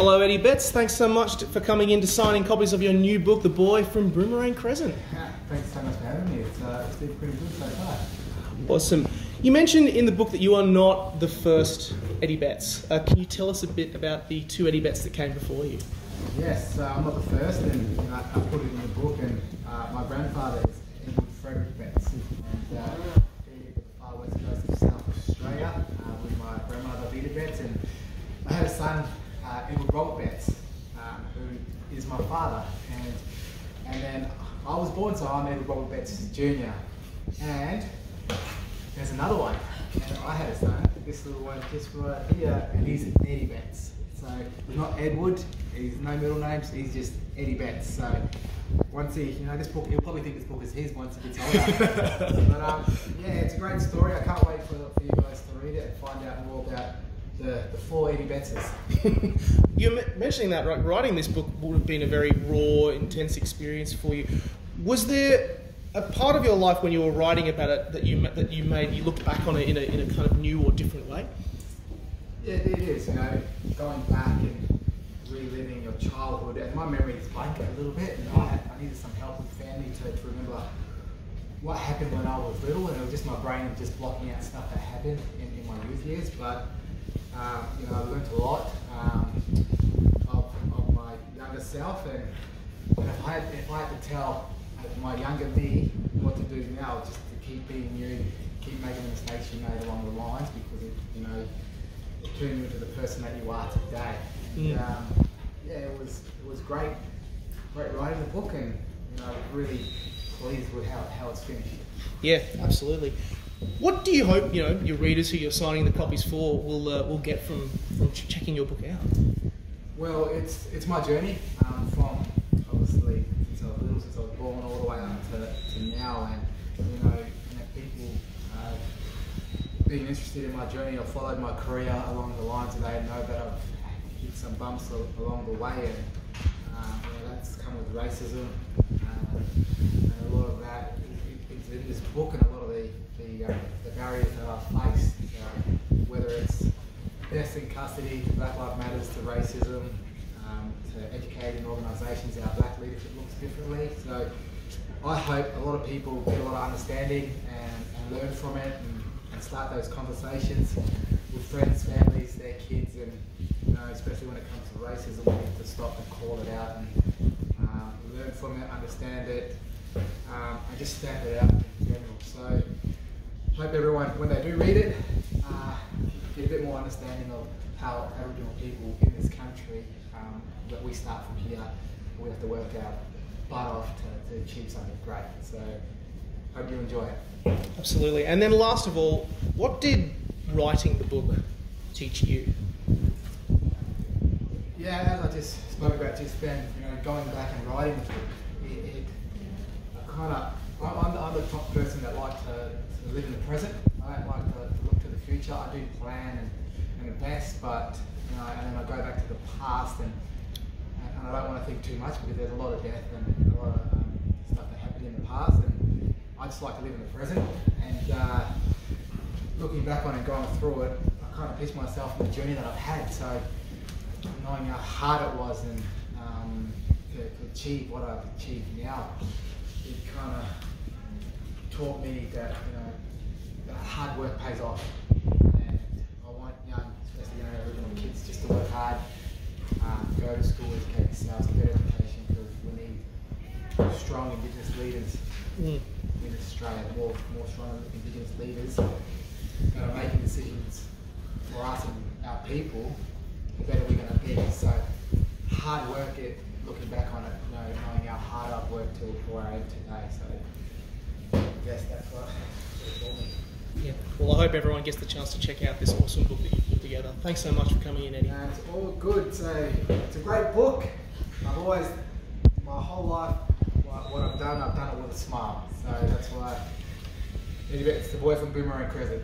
Hello, Eddie Betts. Thanks so much for coming in to signing copies of your new book, The Boy from Boomerang Crescent. Thanks so much for having me. It's, uh, it's been pretty good so far. Awesome. You mentioned in the book that you are not the first Eddie Betts. Uh, can you tell us a bit about the two Eddie Betts that came before you? Yes, uh, I'm not the first, and you know, I put it in the book. And uh, my grandfather is Edward Frederick Betts, and uh, he lived the far west coast of South Australia uh, with my grandmother Vita Betts, and I had a son, Edward Robert Betts, um, who is my father, and and then I was born, so I'm Edward Robert Betts Jr. And there's another one, and I had a son, this little one just right here, and he's Eddie Betts. So he's not Edward, he's no middle names, he's just Eddie Betts. So once he, you know, this book, he'll probably think this book is his once he gets older. but um, yeah, it's a great story. I can't wait for, for you guys to read it and find out more about the, the four Eddie Bettses. You're mentioning that, right? Writing this book would have been a very raw, intense experience for you. Was there a part of your life when you were writing about it that you that you made you looked back on it in a, in a kind of new or different way? Yeah, it is, you know, going back and reliving your childhood. And my memory is blank a little bit, and I, had, I needed some help with family to, to remember what happened when I was little, and it was just my brain just blocking out stuff that happened in, in my youth years. But, um, you know, I learned a lot um, of, of my younger self, and, and if, I had, if I had to tell my younger me what to do now, just to keep being you, keep making the mistakes you made along the lines, because it, you know, turned you into the person that you are today. Mm. Um, yeah, it was it was great, great writing the book, and you know, really pleased with how, how it's finished. Yeah, absolutely. What do you hope you know your readers who you're signing the copies for will uh, will get from from ch- checking your book out? Well, it's it's my journey um, from obviously since I was little, since I was born, all the way up to, to now, and you know, know people uh, being interested in my journey. I've followed my career along the lines, and they know that I've hit some bumps along the way, and um, you know, that's come with racism, uh, and a lot in this book, and a lot of the the, uh, the barriers that I've faced, uh, whether it's deaths in custody, to Black Lives Matters, to racism, um, to educating organisations, our black leadership looks differently. So I hope a lot of people get a lot of understanding and, and learn from it and, and start those conversations with friends, families, their kids, and you know, especially when it comes to racism, we need to stop and call it out and um, learn from it, understand it, um, and just stand it out in general. So hope everyone, when they do read it, uh, get a bit more understanding of how Aboriginal people in this country, um, that we start from here, we have to work out butt off to, to achieve something great. So hope you enjoy it. Absolutely. And then last of all, what did writing the book teach you? Yeah, as I just spoke about just then, you know, going back and writing the book, it, it kind of, I'm, I'm, person that like to, live in the present. I don't like to, look to the future. I do plan and, and invest, but, you know, and then I go back to the past and, and I don't want to think too much because there's a lot of death and a lot of um, stuff that happened in the past and I just like to live in the present and uh, looking back on it going through it, I kind of picture myself in the journey that I've had. So knowing how hard it was and um, to, to achieve what I've achieved now, it kind of taught me that you know that hard work pays off. And I want young, especially young Aboriginal kids, just to work hard, um, go to school, educate themselves, get education because we need strong Indigenous leaders Mm. in Australia, more more strong Indigenous leaders that are making decisions for us and our people, the better we're going to be. So hard work, it looking back on it, you know, knowing how hard I've worked to where I am today. So guess that's what it taught me. Yeah. Well, I hope everyone gets the chance to check out this awesome book that you put together. Thanks so much for coming in, Eddie. It's all good. So it's a great book. I've always, my whole life, what what I've done, I've done it with a smile. So that's why. It's the boy from Boomerang Crescent.